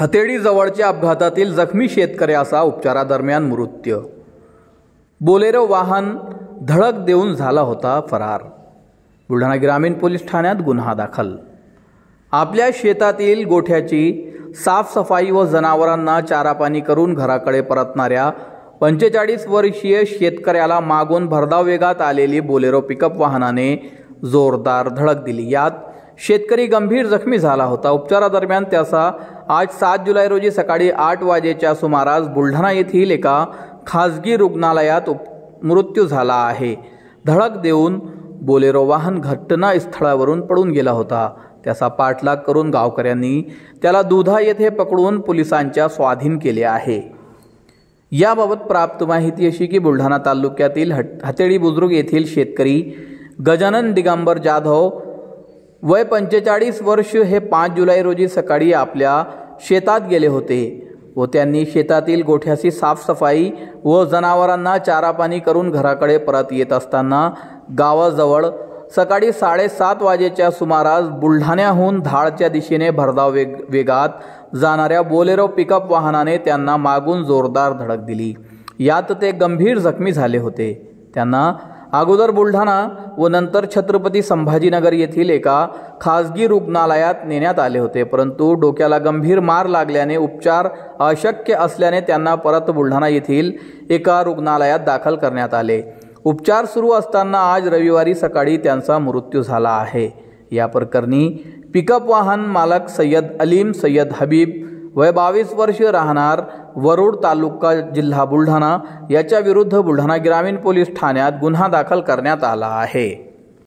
हतेडी जवळच्या अपघातातील जखमी शेतकऱ्याचा उपचारादरम्यान मृत्यू. बोलेरो वाहन धडक देऊन झाला होता फरार. बुलढाणा ग्रामीण पोलीस ठाण्यात गुन्हा दाखल. आपल्या शेतातील गोठ्याची साफसफाई व जनावरांना चारापाणी करून घराकडे परतणाऱ्या पंचेचाळीस वर्षीय शेतकऱ्याला मागून भरधाव वेगात आलेली बोलेरो पिकअप वाहनाने जोरदार धडक दिली. यात शेतकरी गंभीर जखमी झाला होता. उपचारादरम्यान त्याचा आज सात जुलै रोजी सकाळी आठ वाजेच्या सुमारास बुलढाणा येथील एका खाजगी रुग्णालयात उप- मृत्यू झाला आहे. धडक देऊन बोलेरो वाहन घटनास्थळावरून पडून गेला होता. त्याचा पाठलाग करून गावकऱ्यांनी त्याला दुधा येथे पकडून पोलिसांच्या स्वाधीन केले आहे. याबाबत प्राप्त माहिती अशी की बुलढाणा तालुक्यातील हट हतेडी बुद्रुक येथील शेतकरी गजानन दिगंबर जाधव वय पंचेचाळीस वर्ष हे पाच जुलै रोजी सकाळी आपल्या शेतात गेले होते व त्यांनी शेतातील गोठ्याची साफसफाई व जनावरांना चारापाणी करून घराकडे परत येत असताना गावाजवळ सकाळी साडेसात वाजेच्या सुमारास बुलढाण्याहून धाडच्या दिशेने भरधाव वेग वेगात जाणाऱ्या बोलेरो पिकअप वाहनाने त्यांना मागून जोरदार धडक दिली. यात ते गंभीर जखमी झाले होते. त्यांना अगोदर बुलढाणा व नंतर छत्रपती संभाजीनगर येथील एका खासगी रुग्णालयात नेण्यात आले होते. परंतु डोक्याला गंभीर मार लागल्याने उपचार अशक्य असल्याने त्यांना परत बुलढाणा येथील एका रुग्णालयात दाखल करण्यात आले. उपचार सुरू असताना आज रविवारी सकाळी त्यांचा मृत्यू झाला आहे. या प्रकरणी पिकअप वाहन मालक सय्यद अलीम सय्यद हबीब वय बावीस वर्ष राहणार वरुड तालुका जिल्हा बुलढाणा याच्या विरुद्ध बुलढाणा ग्रामीण पोलीस ठाण्यात गुन्हा दाखल करण्यात आला आहे.